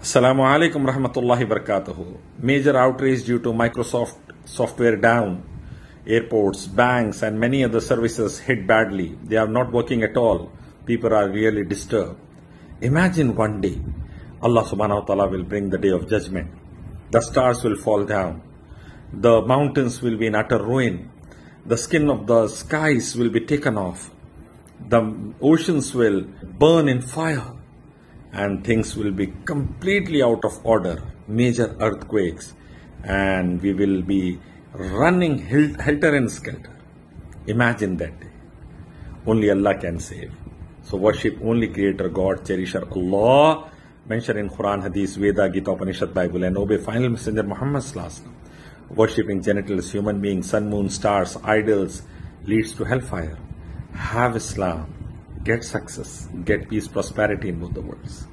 Assalamu alaikum rahmatullahi barakatuhu. Major outrage due to Microsoft software down. Airports, banks, and many other services hit badly. They are not working at all. People are really disturbed. Imagine one day, Allah subhanahu wa ta'ala will bring the day of judgment. The stars will fall down. The mountains will be in utter ruin. The skin of the skies will be taken off. The oceans will burn in fire and things will be completely out of order, major earthquakes, and we will be running hel- helter and skelter. Imagine that day. Only Allah can save. So worship only Creator God, cherisher Allah, mentioned in Quran, Hadith, Veda, Gita, Upanishad, Bible, and obey final messenger Muhammad Sallallahu. Worshipping genitals, human beings, sun, moon, stars, idols leads to hellfire. Have Islam, get success, get peace, prosperity in both the worlds.